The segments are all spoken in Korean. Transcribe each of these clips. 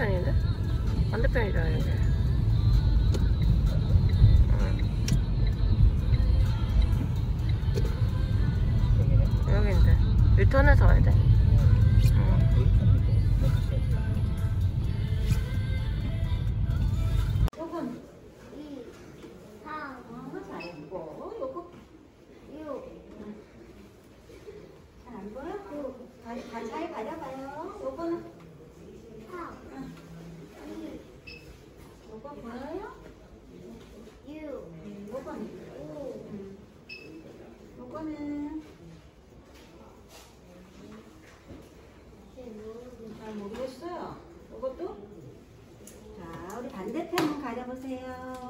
반대편인데? 반대편이잖아 이게 응. 음. 여기인데 유턴해서 와야 돼 Yeah.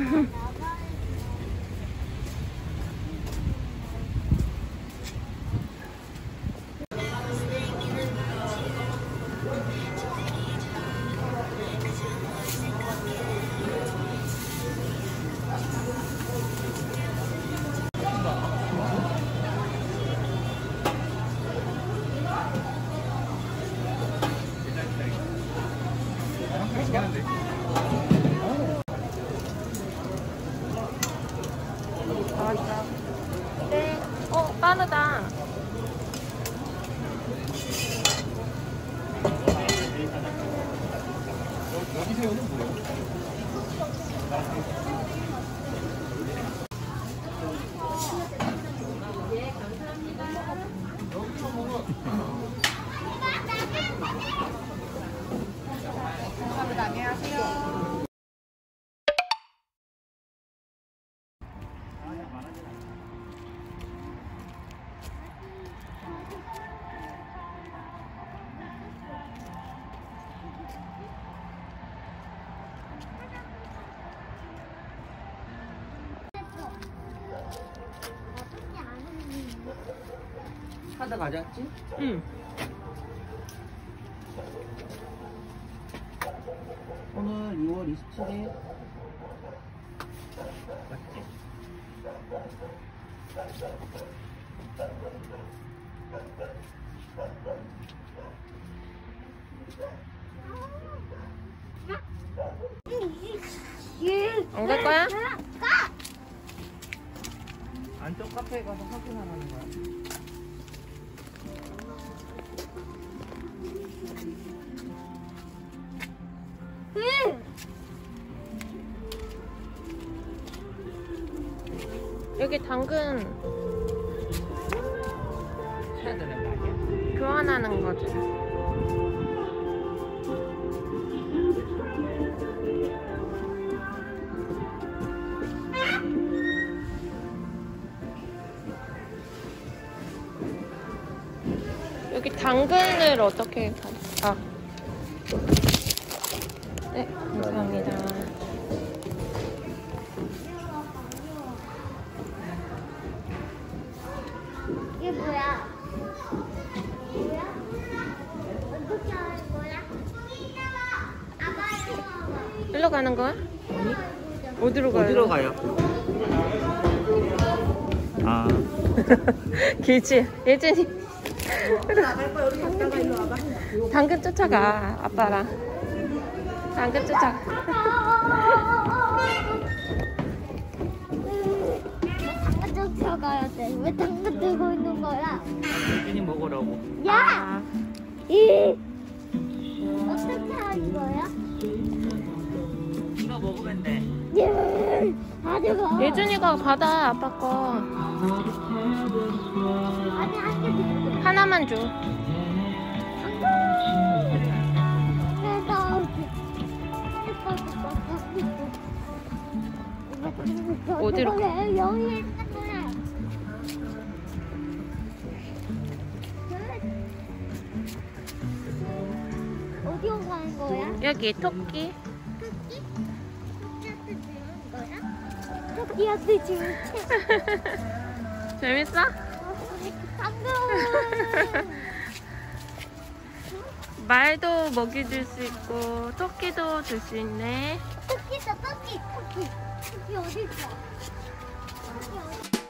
Mm-hmm. 이세영은 뭐예요? 하다 가져왔지? 응. 오늘 2월 27일. 맞지? 안 갈 거야? 안쪽 카페에 가서 확인하라는 거야. 음! 여기 당근 교환하는 거죠. 당근을 어떻게 가? 아. 네, 감사합니다. 이게 뭐야? 뭐야? 어떻게 하는 거야? 아빠. 일로 가는 거야? 어디로 가요? 어디로 가요? 아 길지? 예진이. 당근 쫓아가, 아빠랑. 당근 쫓아가. 당근 좀 들어가야 돼. 왜 당근 들고 있는 거야? 괜히 먹으라고 야! 이 어떻게 하는 거야? 이거 먹으면 돼 예! 예준이가 받아, 아빠 거. 하나만 줘. 어디로. 어디로 가는 거야? 여기 토끼. 토끼? 토끼한테 주는 거야? 토끼한테 주는 책. 재밌어? 말도 먹이 줄 수 있고, 토끼도 줄 수 있네. 토끼다 토끼 토끼 토끼 어디 있어? 토끼 어디?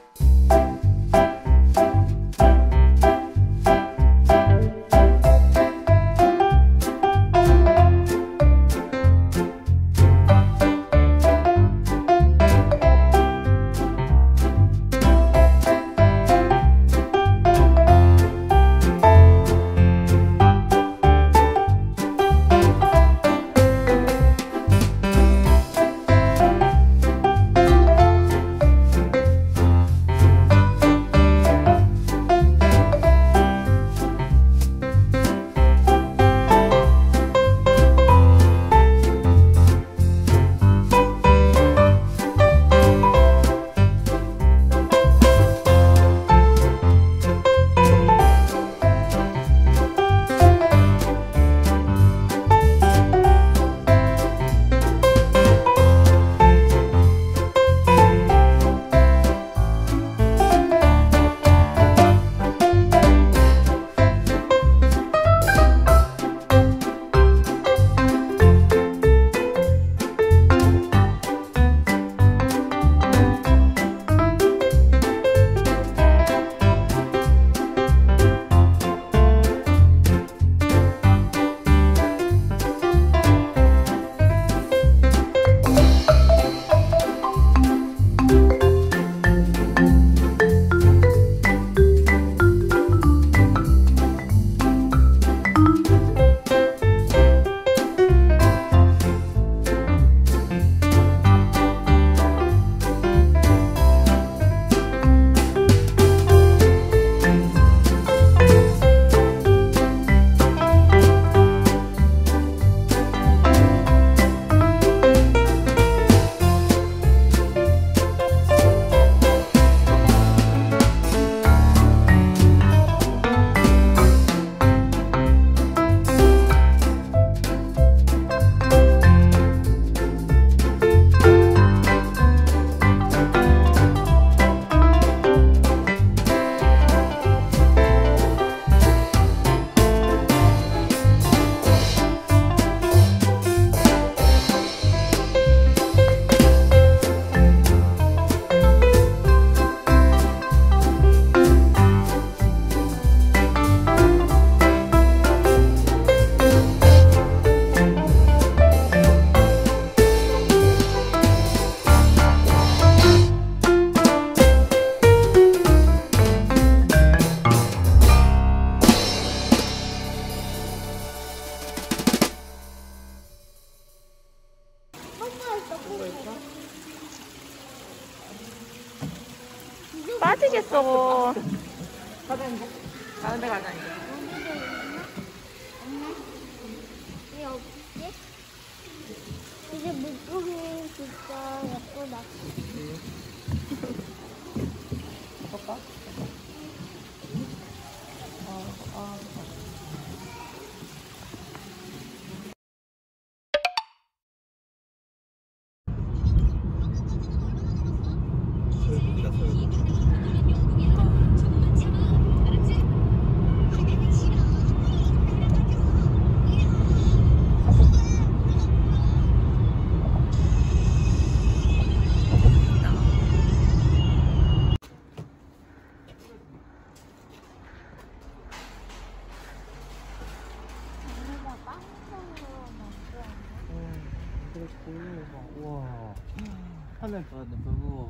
터지겠어. 다른 데 가자? 이제 물고기 진짜 예쁘다. 볼까? 여기가 빵빵으로 만들었네. 응. 그렇고 우와. 하늘 봐야 돼. 우와.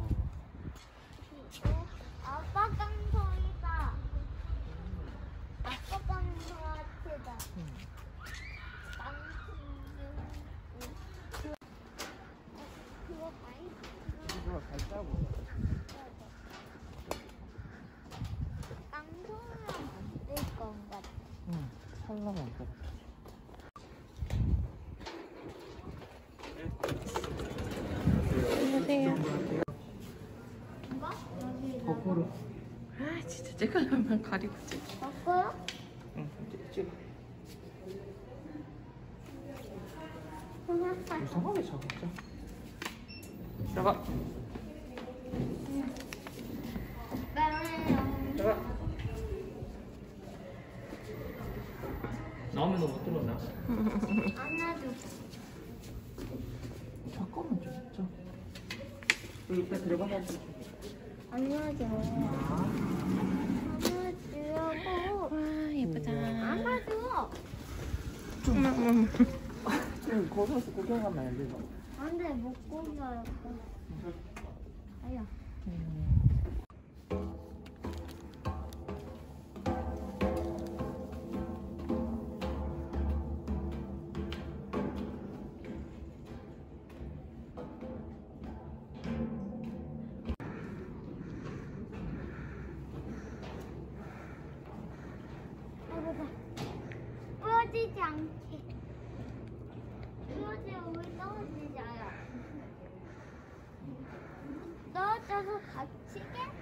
어? 아빠 깡통이다. 아빠 깡통 같다. 깡통. 그거 많이 이거 잘 짜고. 깡통이랑 만들 것 같아. 응. 안 돼. 안녕하세요. 거꾸로. 아 진짜 찍으려면 가리고 찍. 바꿔요? 응. 찍어. 이상하게 잡았자. 들어가. 빼요. 들어가. 나오면 너못 들어온다. 안아줘. 잠깐만 좀 있자. 여기 일단 들어가야지. 안아줘. 안아주려고. 와 예쁘다. 안아줘. 좀 거기서 구경하면 안 되나? 안돼 못 고겨요. 아야. 해보자. chicken?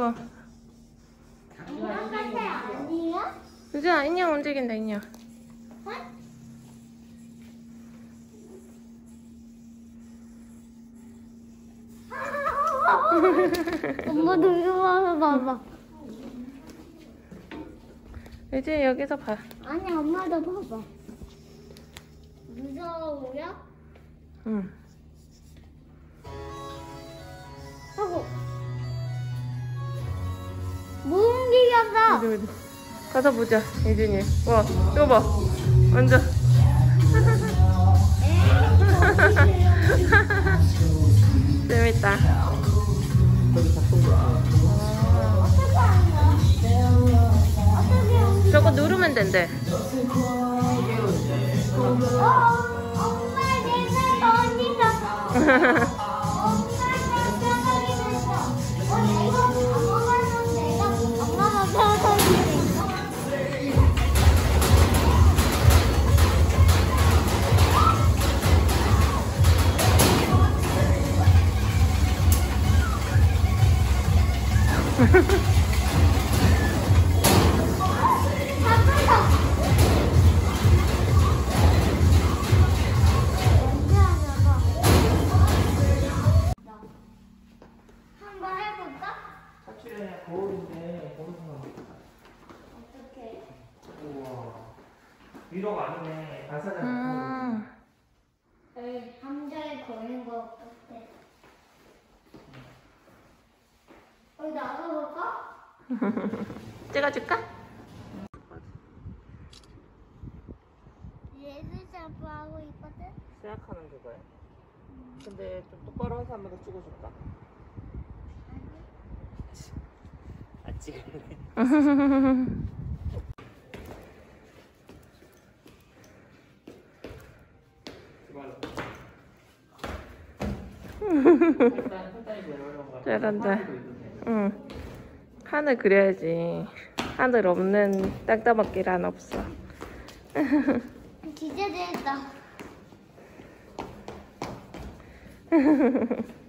세 아니야? 유진아 인형 움직인다 인형. 어? 엄마도 이리 와서 봐봐. 이제 여기서 봐. 아니, 엄마도 봐봐. 무서워요? 응. 하고. 어디. 가서 보자, 예준이. 와, 이거 봐. 완전. 재밌다. 저거 누르면 된대. 거울인데 거울만. 어떻게? 우와. 위로가 아니네. 반사장. 음. 에이, 함자에 걸린 것 같아. 여기 나가볼까? 찍어줄까? 예술 샴푸 하고 있거든? 생각하는 그거야. 근데 좀 똑바로 해서 한 번 더 찍어줄까? 아 찍을래. 잘한다. 응. 하늘 그려야지. 하늘 없는 땅따먹기란 없어. 기대된다.